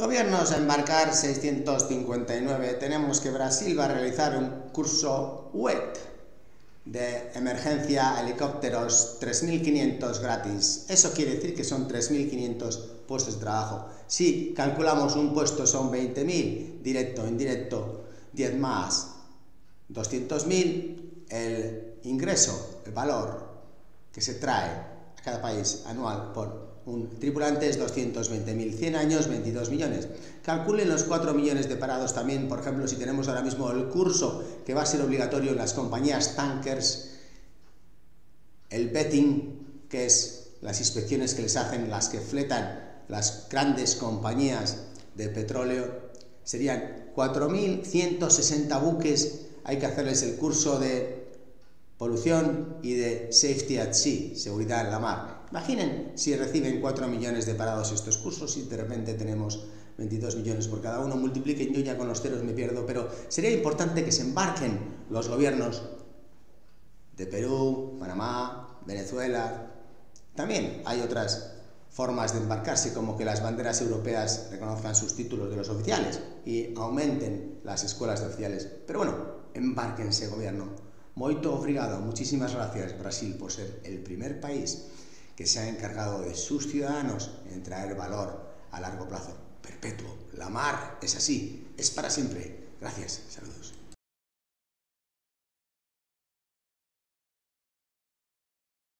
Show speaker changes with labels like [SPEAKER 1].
[SPEAKER 1] Gobiernos a embarcar 659. Tenemos que Brasil va a realizar un curso web de emergencia helicópteros 3.500 gratis. Eso quiere decir que son 3.500 puestos de trabajo. Si calculamos un puesto son 20.000, directo, indirecto, 10 más, 200.000, el ingreso, el valor que se trae a cada país anual por un tripulante es 220.000, 100 años, 22 millones. Calculen los 4 millones de parados también, por ejemplo, si tenemos ahora mismo el curso que va a ser obligatorio en las compañías tankers, el betting, que es las inspecciones que les hacen las que fletan las grandes compañías de petróleo, serían 4.160 buques, hay que hacerles el curso de polución y de safety at sea, seguridad en la mar. Imaginen si reciben 4 millones de parados estos cursos y de repente tenemos 22 millones por cada uno, multipliquen, yo ya con los ceros me pierdo, pero sería importante que se embarquen los gobiernos de Perú, Panamá, Venezuela. También hay otras formas de embarcarse, como que las banderas europeas reconozcan sus títulos de los oficiales y aumenten las escuelas de oficiales. Pero bueno, embárquense, gobierno. Moito obrigado, muchísimas gracias Brasil por ser el primer país que se ha encargado de sus ciudadanos en traer valor a largo plazo, perpetuo. La mar es así, es para siempre. Gracias, saludos.